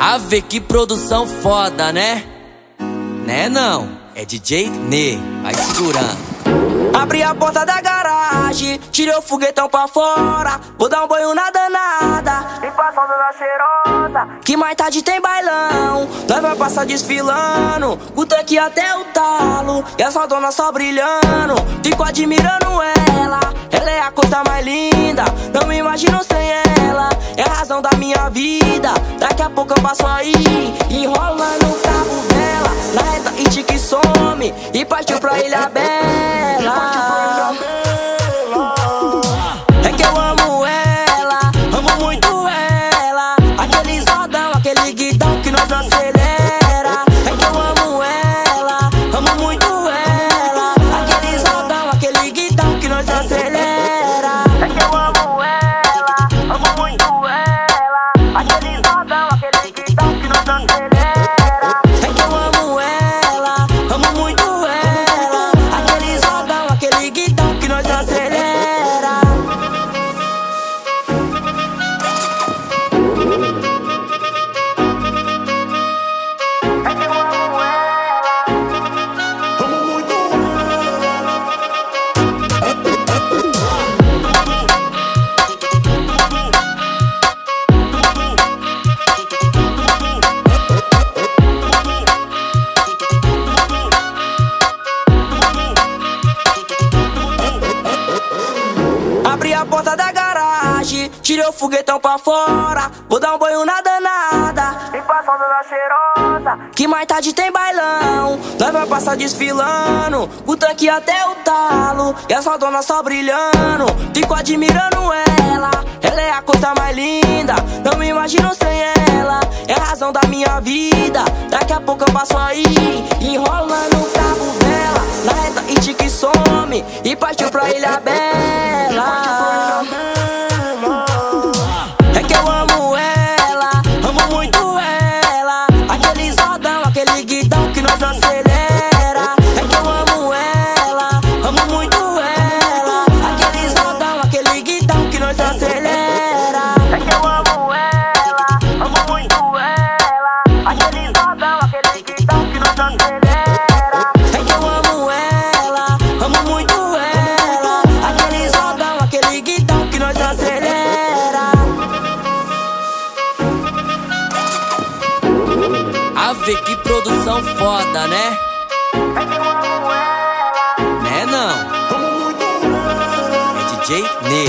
Ave, que produção foda, né? Né não? É DJ Ney, vai segurando. Abri a porta da garagem, tirei o foguetão pra fora. Vou dar um banho na danada, e passando na cheirosa. Que mais tarde tem bailão, nós vai passar desfilando. O tanque até o talo, e essa dona só brilhando. Fico admirando ela, ela é a coisa mais linda. Vida. Daqui a pouco eu passo aí, enrolando o carro dela. Na reta e tique some, e partiu pra Ilha Bela. Que nós acelera. Abri a porta da garagem, tirei o foguetão pra fora. Vou dar um banho na danada, e passando na cheirosa. Que mais tarde tem bailão, nós vai passar desfilando. O tanque até o talo, e essa dona só brilhando. Fico admirando ela, ela é a coisa mais linda. Não me imagino sem ela, é a razão da minha vida. Daqui a pouco eu passo aí, enrolando o carro dela. Na reta e tique some, e partiu pra Ilha Bela. Ave, que produção foda, né? É que eu amo ela. Né não? É DJ Ney.